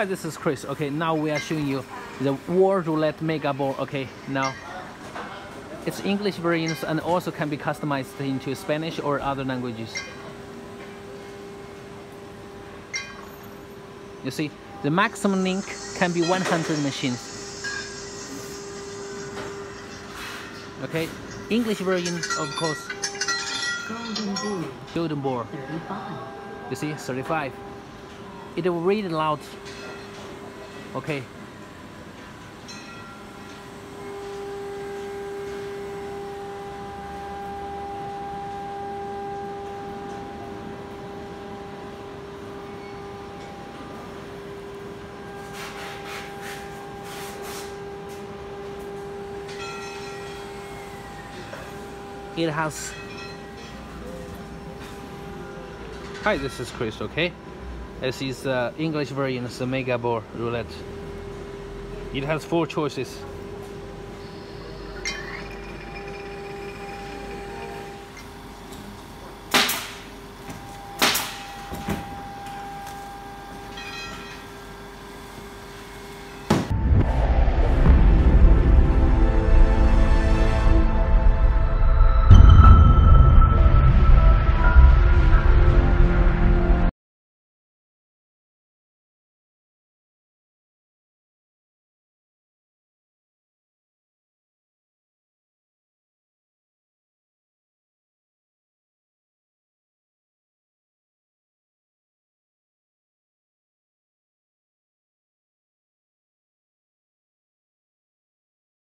Hi, this is Chris. Okay, now we are showing you the War Roulette Mega Ball. Okay, now it's English versions and also can be customized into Spanish or other languages. You see, the maximum link can be 100 machines. Okay, English version, of course, Golden Ball, Golden Ball. 35. You see, 35. It will read loud. Okay. It has Hi, this is Chris, okay? This is the English version of the Mega Ball Roulette. It has four choices.